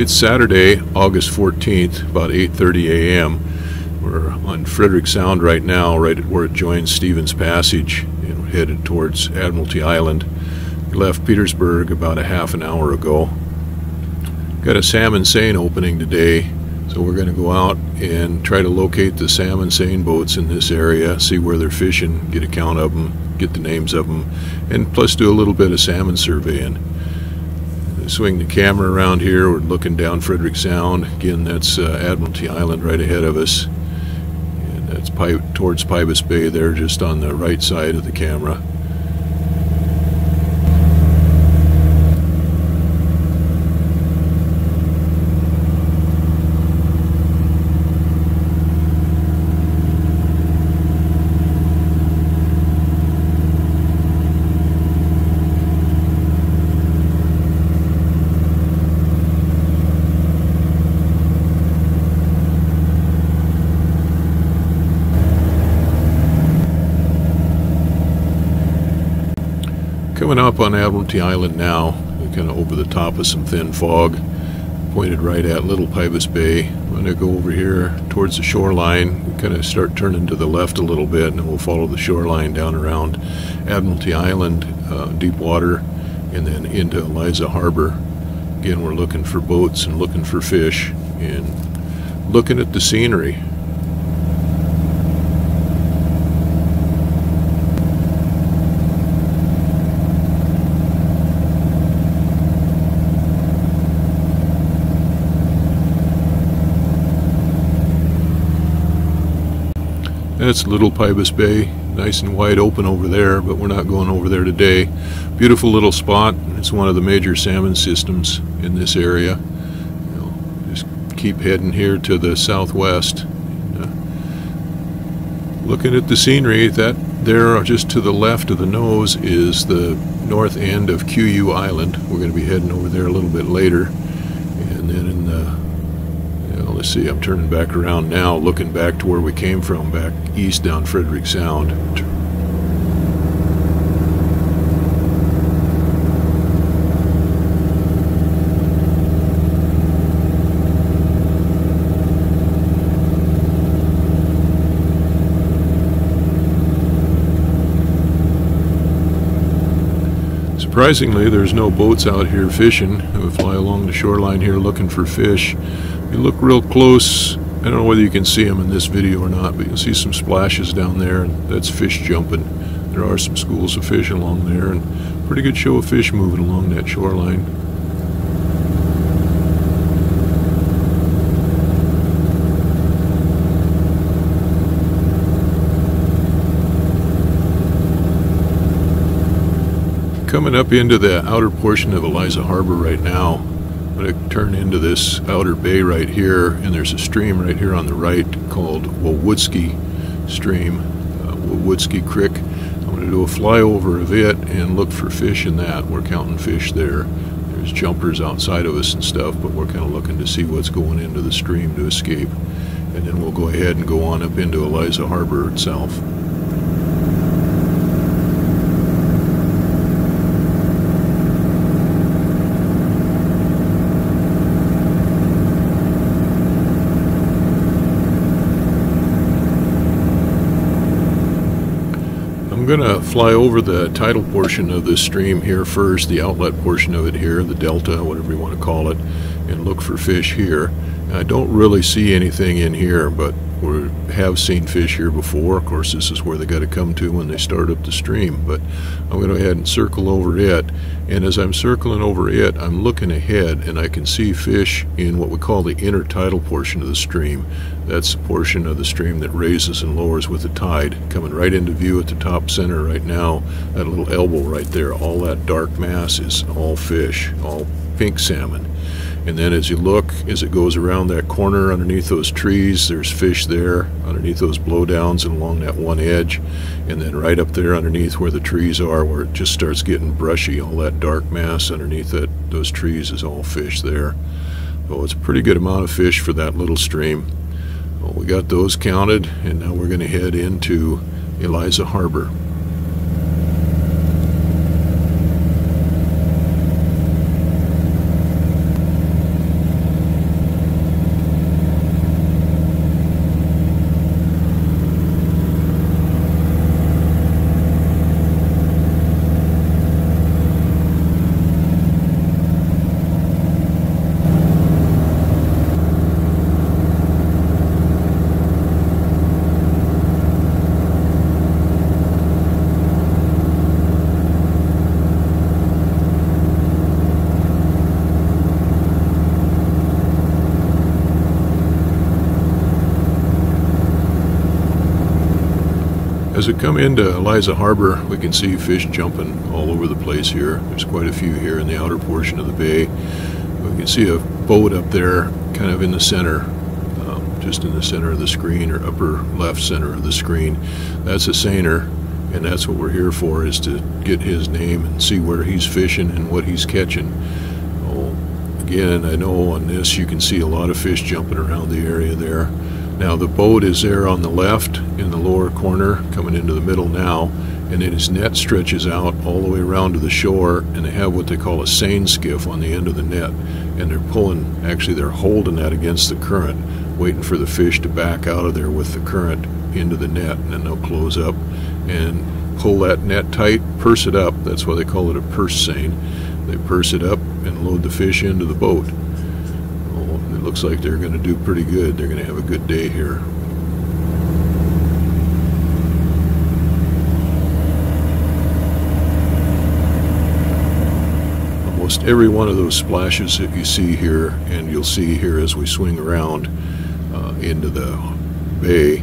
It's Saturday, August 14th, about 8:30 a.m. We're on Frederick Sound right now, right at where it joins Stephens Passage, and we're headed towards Admiralty Island. We left Petersburg about a half an hour ago. Got a salmon seine opening today, so we're going to go out and try to locate the salmon seine boats in this area, see where they're fishing, get a count of them, get the names of them, and plus do a little bit of salmon surveying swing the camera around here. We're looking down Frederick Sound. Again, that's uh, Admiralty Island right ahead of us. And that's towards Pybus Bay there, just on the right side of the camera. Coming up on Admiralty Island now, kind of over the top of some thin fog, pointed right at Little Pybus Bay. I'm going to go over here towards the shoreline, kind of start turning to the left a little bit, and we'll follow the shoreline down around Admiralty Island, uh, deep water, and then into Eliza Harbor. Again, we're looking for boats and looking for fish and looking at the scenery. That's Little Pybus Bay, nice and wide open over there, but we're not going over there today. Beautiful little spot. It's one of the major salmon systems in this area. You know, just keep heading here to the southwest. Uh, looking at the scenery, that there just to the left of the nose is the north end of Kuiu Island. We're going to be heading over there a little bit later. And then in the let's see, I'm turning back around now, looking back to where we came from, back east down Frederick Sound. Surprisingly, there's no boats out here fishing. We fly along the shoreline here looking for fish you look real close, I don't know whether you can see them in this video or not, but you can see some splashes down there, and that's fish jumping. There are some schools of fish along there, and pretty good show of fish moving along that shoreline. Coming up into the outer portion of Eliza Harbor right now, going to turn into this outer bay right here, and there's a stream right here on the right called Wawutsky Stream, uh, Wawutsky Creek. I'm going to do a flyover of it and look for fish in that. We're counting fish there. There's jumpers outside of us and stuff, but we're kind of looking to see what's going into the stream to escape. And then we'll go ahead and go on up into Eliza Harbor itself. Going to fly over the tidal portion of this stream here first, the outlet portion of it here, the delta, whatever you want to call it, and look for fish here. I don't really see anything in here, but we have seen fish here before. Of course, this is where they got to come to when they start up the stream. But I'm going to go ahead and circle over it. And as I'm circling over it, I'm looking ahead and I can see fish in what we call the intertidal portion of the stream. That's the portion of the stream that raises and lowers with the tide. Coming right into view at the top center right now, that little elbow right there, all that dark mass is all fish, all pink salmon. And then as you look, as it goes around that corner underneath those trees, there's fish there underneath those blowdowns and along that one edge. And then right up there underneath where the trees are, where it just starts getting brushy, all that dark mass underneath that those trees is all fish there. So it's a pretty good amount of fish for that little stream. Well, we got those counted, and now we're going to head into Eliza Harbor. As we come into Eliza Harbor, we can see fish jumping all over the place here. There's quite a few here in the outer portion of the bay. We can see a boat up there, kind of in the center, um, just in the center of the screen, or upper left center of the screen. That's a seiner, and that's what we're here for, is to get his name and see where he's fishing and what he's catching. Again, I know on this you can see a lot of fish jumping around the area there. Now the boat is there on the left in the lower corner, coming into the middle now, and then his net stretches out all the way around to the shore, and they have what they call a seine skiff on the end of the net, and they're pulling, actually they're holding that against the current, waiting for the fish to back out of there with the current into the net, and then they'll close up and pull that net tight, purse it up, that's why they call it a purse seine. They purse it up and load the fish into the boat looks like they're going to do pretty good. They're going to have a good day here. Almost every one of those splashes that you see here, and you'll see here as we swing around uh, into the bay,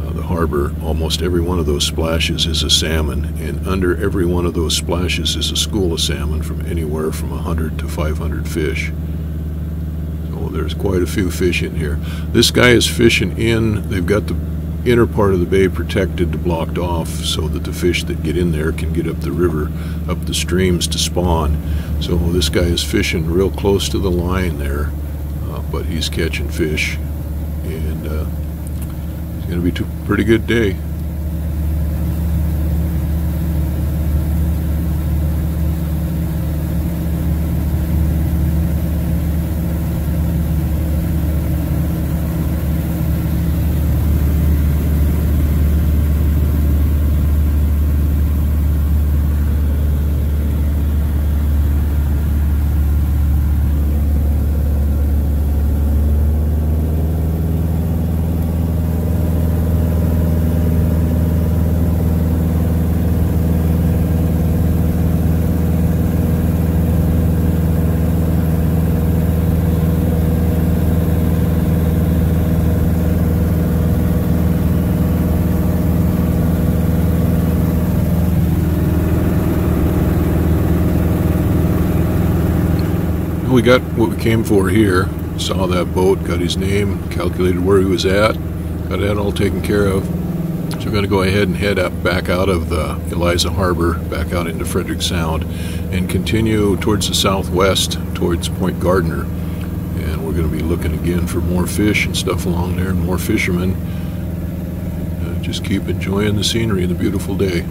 uh, the harbor, almost every one of those splashes is a salmon, and under every one of those splashes is a school of salmon from anywhere from 100 to 500 fish there's quite a few fish in here. This guy is fishing in. They've got the inner part of the bay protected, to blocked off, so that the fish that get in there can get up the river, up the streams to spawn. So this guy is fishing real close to the line there, uh, but he's catching fish, and uh, it's going to be a pretty good day. we got what we came for here. Saw that boat, got his name, calculated where he was at, got that all taken care of. So we're going to go ahead and head up back out of the Eliza Harbor, back out into Frederick Sound, and continue towards the southwest, towards Point Gardner. And we're going to be looking again for more fish and stuff along there, and more fishermen. Uh, just keep enjoying the scenery and the beautiful day.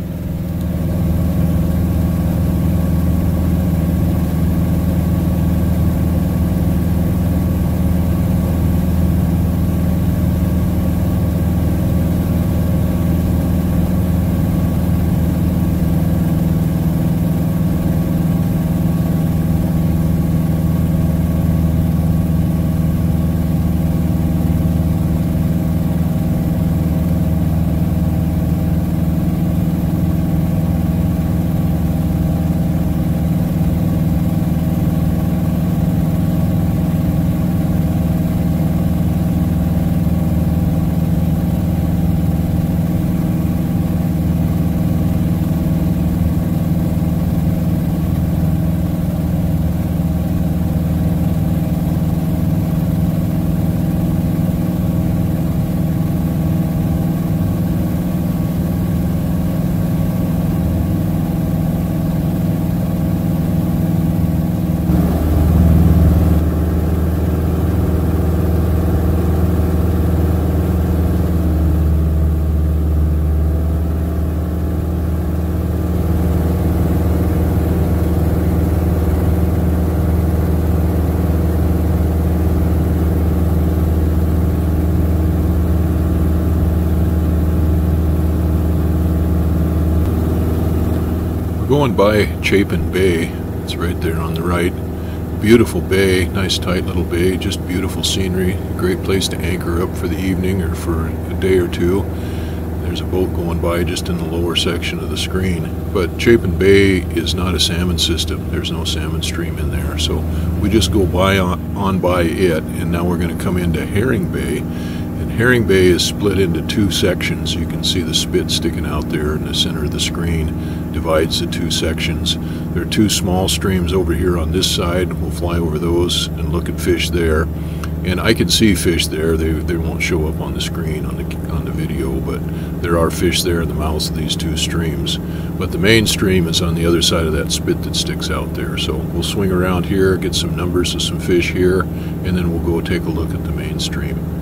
Going by Chapin Bay. It's right there on the right. Beautiful bay, nice tight little bay, just beautiful scenery. Great place to anchor up for the evening or for a day or two. There's a boat going by just in the lower section of the screen. But Chapin Bay is not a salmon system. There's no salmon stream in there. So we just go by on, on by it, and now we're going to come into Herring Bay. And Herring Bay is split into two sections. You can see the spit sticking out there in the center of the screen divides the two sections. There are two small streams over here on this side. We'll fly over those and look at fish there. And I can see fish there. They, they won't show up on the screen on the, on the video, but there are fish there in the mouths of these two streams. But the main stream is on the other side of that spit that sticks out there. So we'll swing around here, get some numbers of some fish here, and then we'll go take a look at the main stream.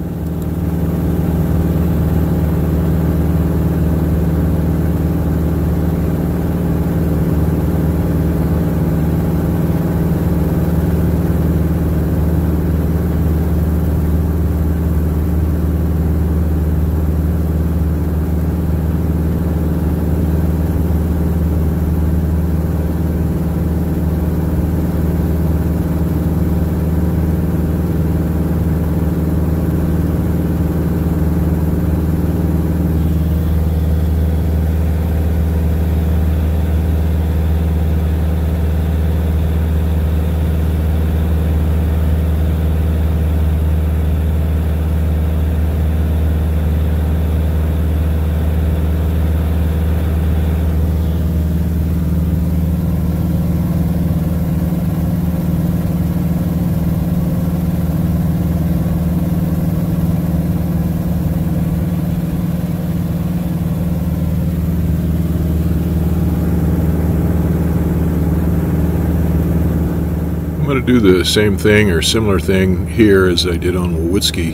Going to do the same thing or similar thing here as I did on Wawitsky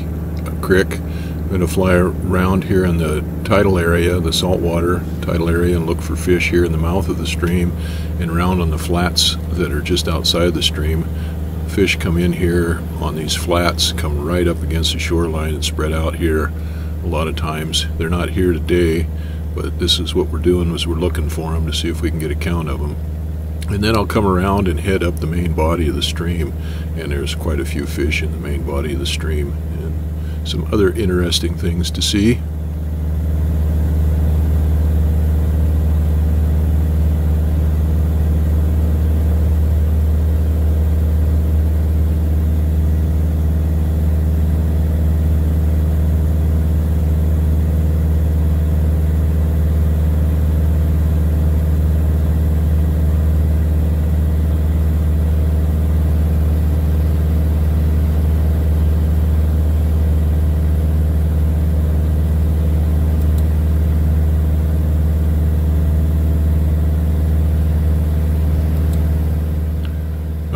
Creek. I'm going to fly around here in the tidal area, the saltwater tidal area, and look for fish here in the mouth of the stream and around on the flats that are just outside the stream. Fish come in here on these flats, come right up against the shoreline and spread out here a lot of times. They're not here today, but this is what we're doing is we're looking for them to see if we can get a count of them. And then I'll come around and head up the main body of the stream, and there's quite a few fish in the main body of the stream, and some other interesting things to see.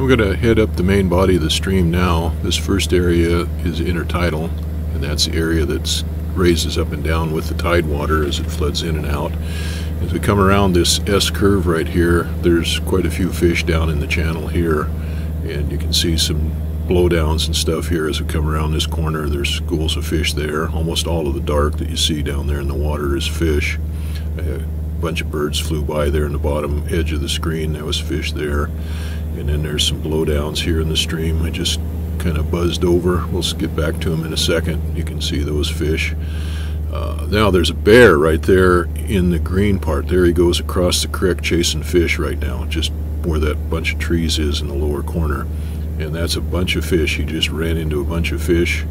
Going to head up the main body of the stream now. This first area is intertidal, and that's the area that raises up and down with the tide water as it floods in and out. As we come around this S curve right here, there's quite a few fish down in the channel here, and you can see some blowdowns and stuff here as we come around this corner. There's schools of fish there. Almost all of the dark that you see down there in the water is fish. A bunch of birds flew by there in the bottom edge of the screen. There was fish there. And then there's some blowdowns here in the stream. I just kind of buzzed over. We'll get back to them in a second. You can see those fish. Uh, now there's a bear right there in the green part. There he goes across the creek chasing fish right now, just where that bunch of trees is in the lower corner. And that's a bunch of fish. He just ran into a bunch of fish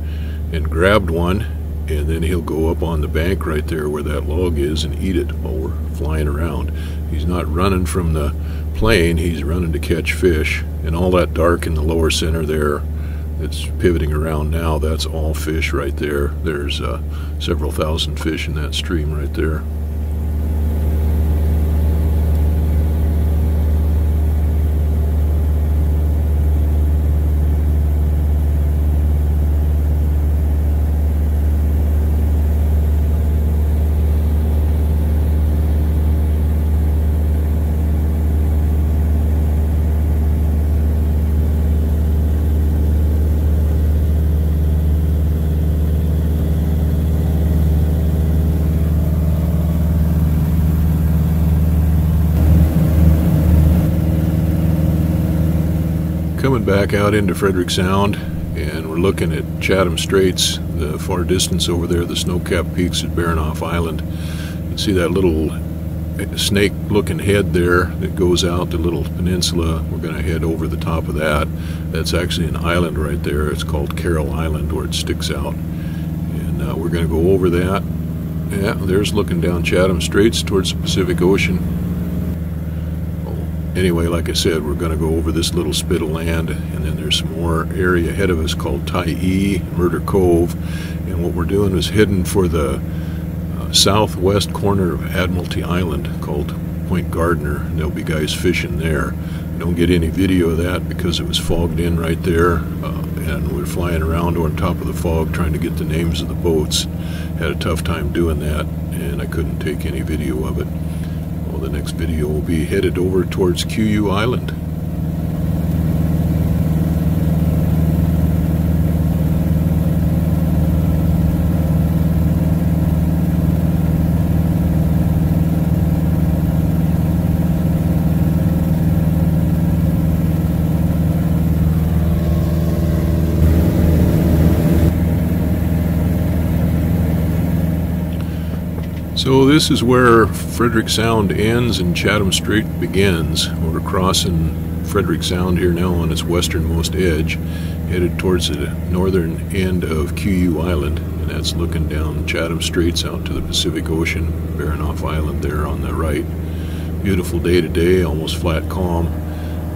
and grabbed one and then he'll go up on the bank right there where that log is and eat it while we're flying around. He's not running from the plane, he's running to catch fish. And all that dark in the lower center there that's pivoting around now, that's all fish right there. There's uh, several thousand fish in that stream right there. coming back out into Frederick Sound and we're looking at Chatham Straits, the far distance over there, the snow-capped peaks at Baranof Island. You can see that little snake-looking head there that goes out, the little peninsula. We're going to head over the top of that. That's actually an island right there. It's called Carroll Island where it sticks out. And uh, we're we're going to go over that. Yeah, there's looking down Chatham Straits towards the Pacific Ocean. Anyway, like I said, we're going to go over this little spit of land, and then there's some more area ahead of us called Tyee, Murder Cove, and what we're doing is heading for the uh, southwest corner of Admiralty Island called Point Gardner. And there'll be guys fishing there. Don't get any video of that because it was fogged in right there, uh, and we're flying around on top of the fog trying to get the names of the boats. Had a tough time doing that, and I couldn't take any video of it. The next video will be headed over towards Kuiu Island. So this is where Frederick Sound ends and Chatham Strait begins. We're crossing Frederick Sound here now on its westernmost edge, headed towards the northern end of Kuiu Island, and that's looking down Chatham Straits out to the Pacific Ocean, Baranof Island there on the right. Beautiful day today, almost flat calm.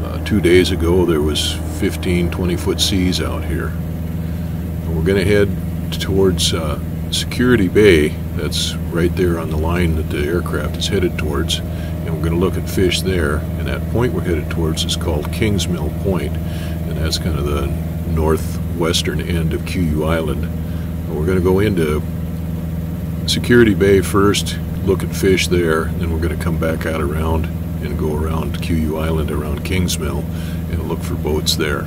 Uh, two days ago there was 15, 20 foot seas out here. And we're going to head towards uh, Security Bay, that's right there on the line that the aircraft is headed towards, and we're going to look at fish there. And that point we're headed towards is called Kingsmill Point, and that's kind of the northwestern end of Kuiu Island. And we're going to go into Security Bay first, look at fish there, and then we're going to come back out around and go around Kuiu Island, around Kingsmill, and look for boats there.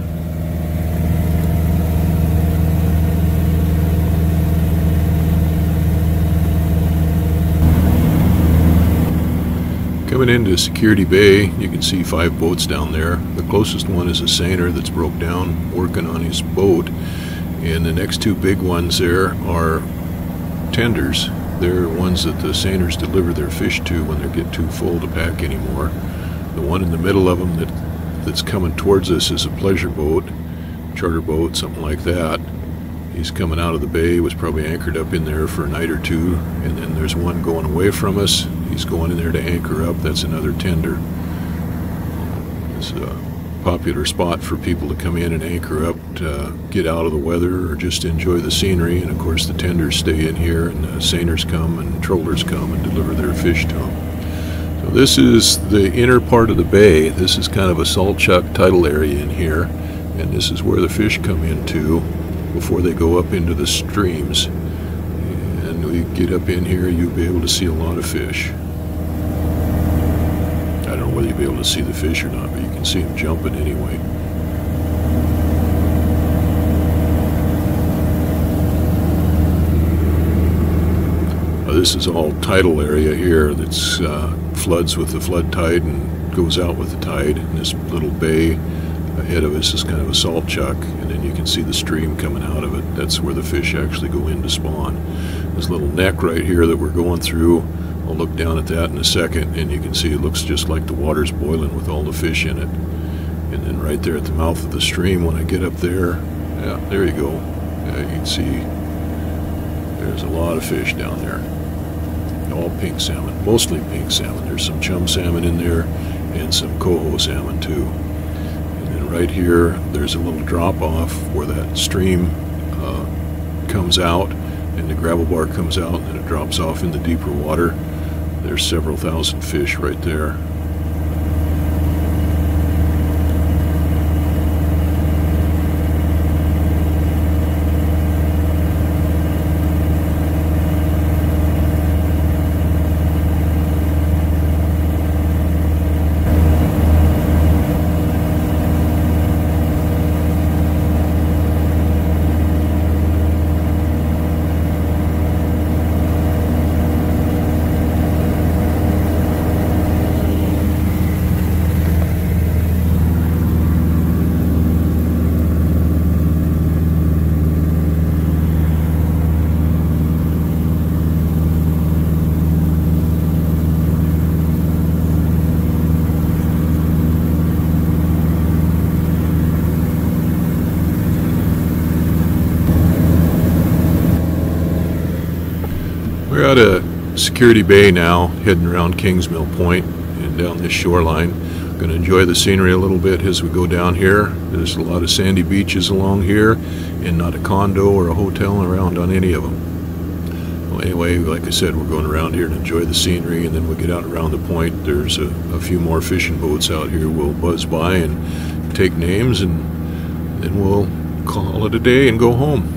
Coming into Security Bay, you can see five boats down there. The closest one is a seiner that's broke down working on his boat. And the next two big ones there are tenders. They're ones that the seiners deliver their fish to when they get too full to pack anymore. The one in the middle of them that, that's coming towards us is a pleasure boat, charter boat, something like that. He's coming out of the bay, was probably anchored up in there for a night or two. And then there's one going away from us He's going in there to anchor up. That's another tender. It's a popular spot for people to come in and anchor up to get out of the weather or just enjoy the scenery. And of course, the tenders stay in here, and the seiners come and trollers come and deliver their fish to them. So this is the inner part of the bay. This is kind of a salt chuck tidal area in here, and this is where the fish come into before they go up into the streams. And we get up in here, you'll be able to see a lot of fish I don't know whether you'll be able to see the fish or not, but you can see them jumping anyway. Now, this is all tidal area here that's uh, floods with the flood tide and goes out with the tide. And this little bay ahead of us is kind of a salt chuck, and then you can see the stream coming out of it. That's where the fish actually go in to spawn. This little neck right here that we're going through I'll look down at that in a second and you can see it looks just like the water's boiling with all the fish in it. And then right there at the mouth of the stream when I get up there, yeah, there you go. Yeah, you can see there's a lot of fish down there. All pink salmon, mostly pink salmon. There's some chum salmon in there and some coho salmon too. Right here, there's a little drop off where that stream uh, comes out and the gravel bar comes out and it drops off in the deeper water. There's several thousand fish right there. We're Security Bay now, heading around Kingsmill Point and down this shoreline. I'm Going to enjoy the scenery a little bit as we go down here. There's a lot of sandy beaches along here, and not a condo or a hotel around on any of them. Well, anyway, like I said, we're going around here to enjoy the scenery, and then we get out around the point. There's a, a few more fishing boats out here. We'll buzz by and take names, and then we'll call it a day and go home.